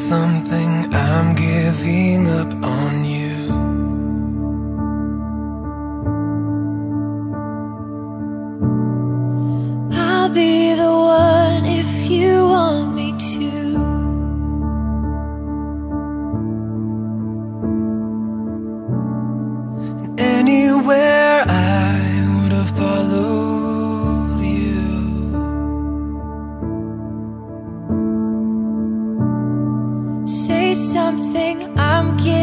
something, I'm giving up on you. I'll be the one if you want me to. Anywhere Say something, I'm you.